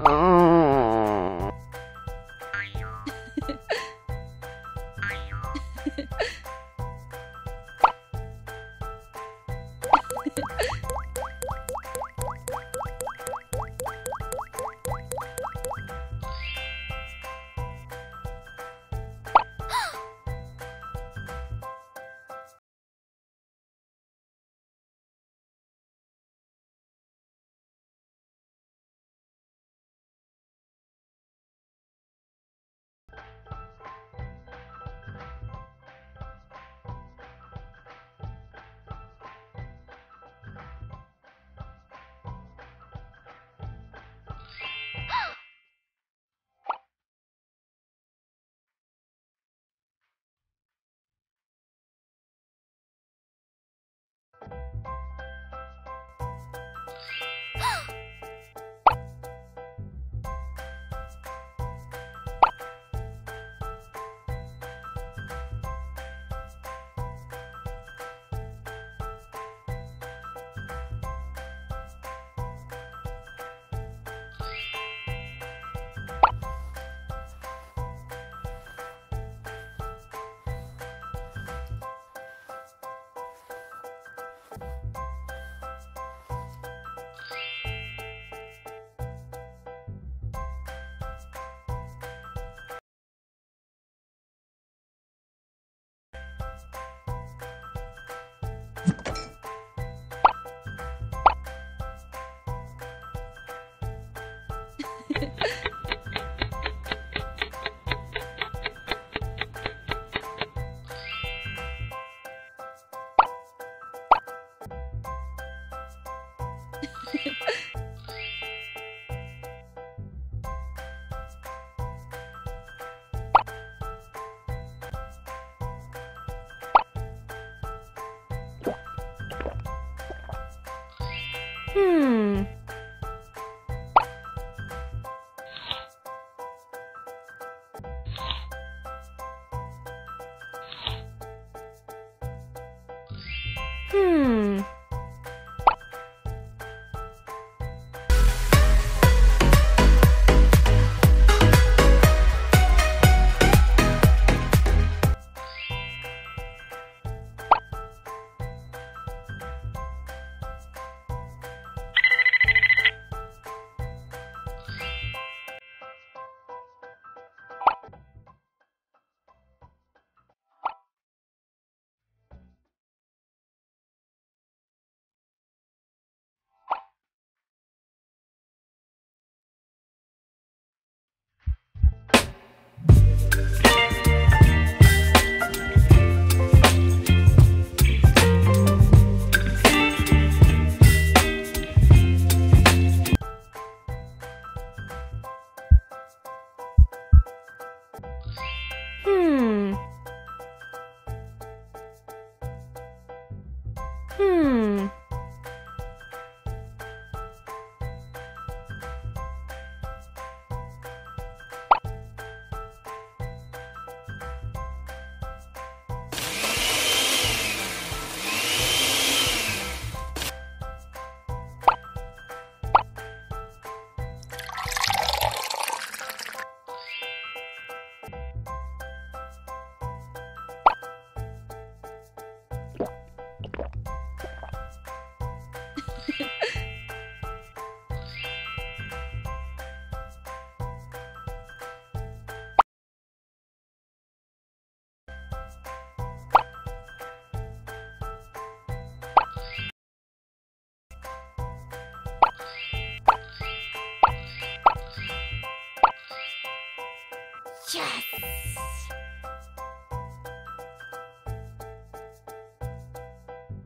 음. Hmm. Hmm. Hmm. Hmm. Yes.